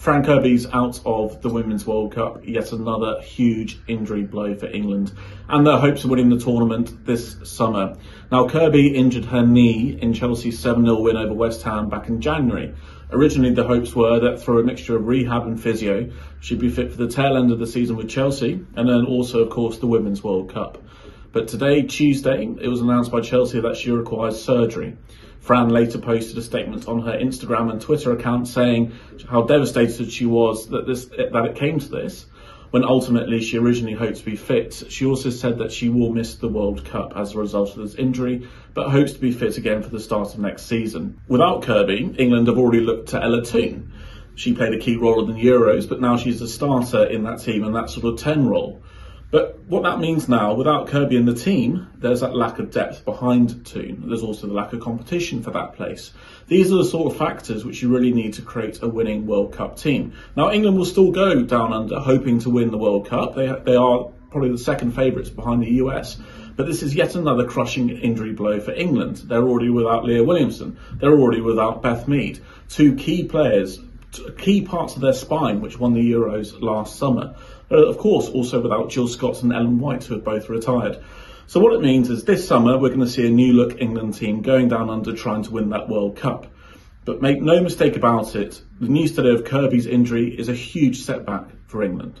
Fran Kirby's out of the Women's World Cup, yet another huge injury blow for England and their hopes of winning the tournament this summer. Now, Kirby injured her knee in Chelsea's 7 0 win over West Ham back in January. Originally, the hopes were that through a mixture of rehab and physio, she'd be fit for the tail end of the season with Chelsea and then also, of course, the Women's World Cup. But today, Tuesday, it was announced by Chelsea that she requires surgery. Fran later posted a statement on her Instagram and Twitter account saying how devastated she was that this that it came to this. When ultimately she originally hoped to be fit, she also said that she will miss the World Cup as a result of this injury, but hopes to be fit again for the start of next season. Without Kirby, England have already looked to Ella Toone. She played a key role in the Euros, but now she's a starter in that team and that sort of 10 role. But what that means now, without Kirby and the team, there's that lack of depth behind Toone. There's also the lack of competition for that place. These are the sort of factors which you really need to create a winning World Cup team. Now, England will still go down under hoping to win the World Cup. They, they are probably the second favourites behind the US. But this is yet another crushing injury blow for England. They're already without Leah Williamson. They're already without Beth Mead. Two key players key parts of their spine, which won the Euros last summer. Uh, of course, also without Jill Scott and Ellen White, who have both retired. So what it means is this summer we're going to see a new look England team going down under trying to win that World Cup. But make no mistake about it, the news today of Kirby's injury is a huge setback for England.